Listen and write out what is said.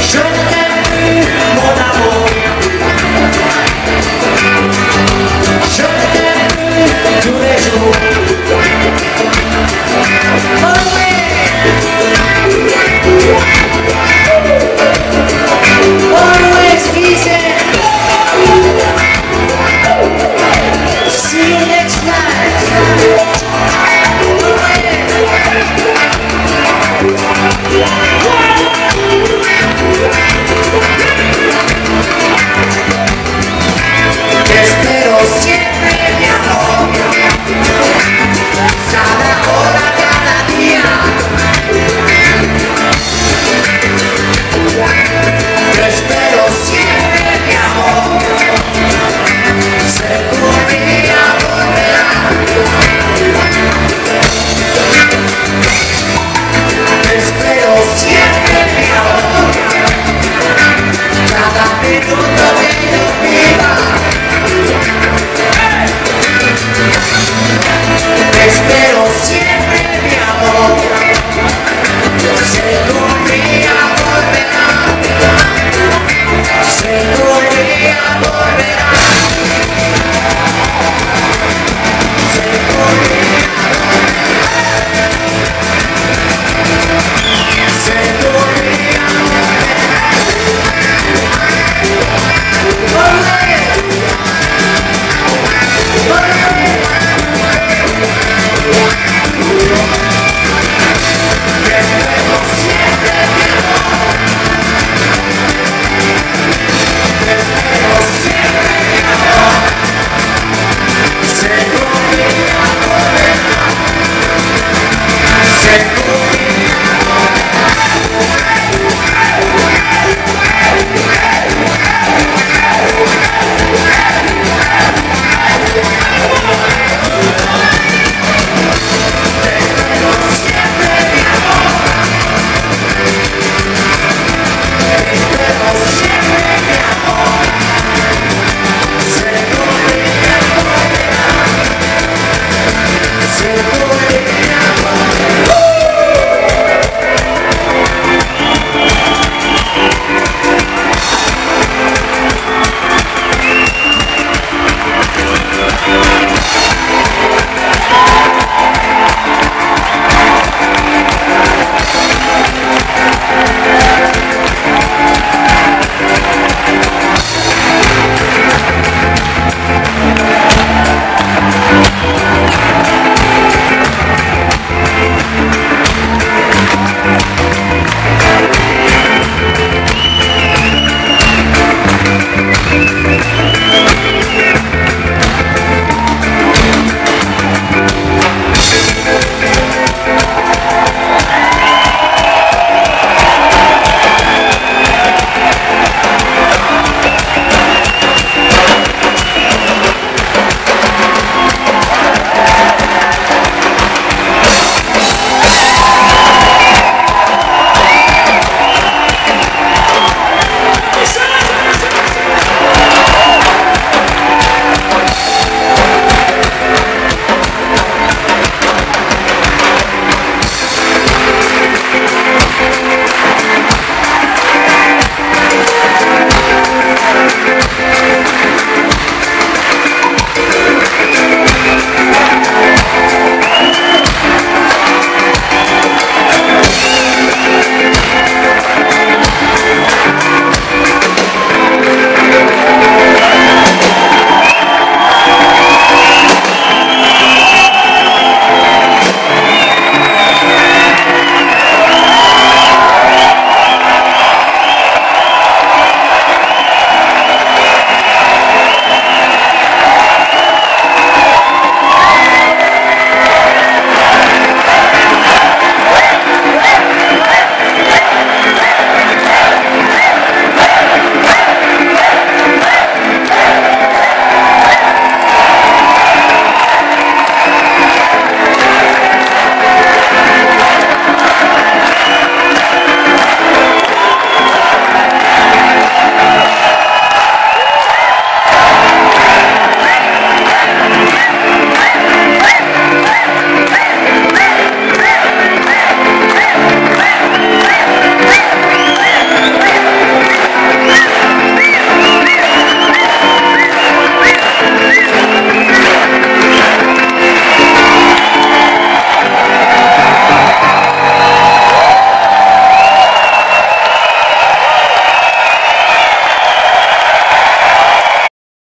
Je t'aime, mon amour